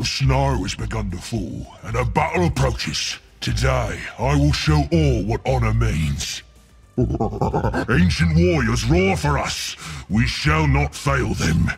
The snow has begun to fall, and a battle approaches. Today, I will show all what honor means. Ancient warriors roar for us. We shall not fail them.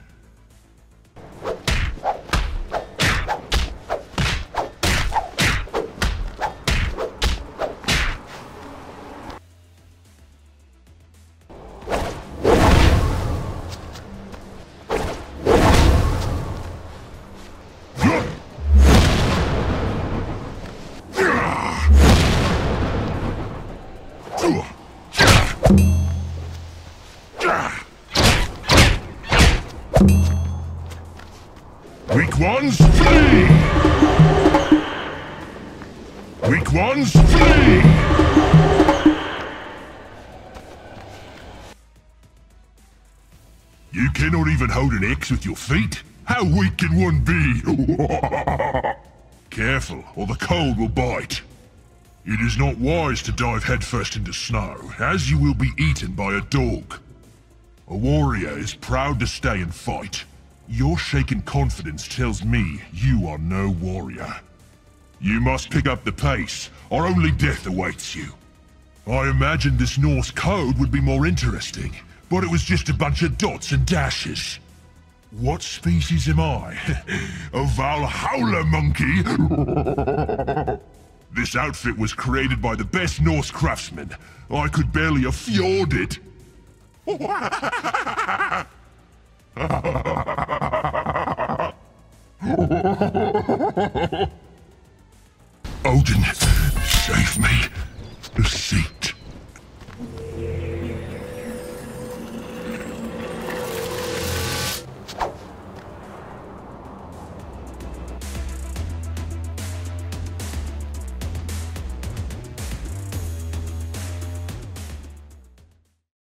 Weak ones, flee! Weak ones, flee! You cannot even hold an axe with your feet? How weak can one be? Careful, or the cold will bite. It is not wise to dive headfirst into snow, as you will be eaten by a dog. A warrior is proud to stay and fight. Your shaken confidence tells me you are no warrior. You must pick up the pace, or only death awaits you. I imagined this Norse code would be more interesting, but it was just a bunch of dots and dashes. What species am I? a Valhalla monkey? this outfit was created by the best Norse craftsmen. I could barely afford it. Odin, save me. The sea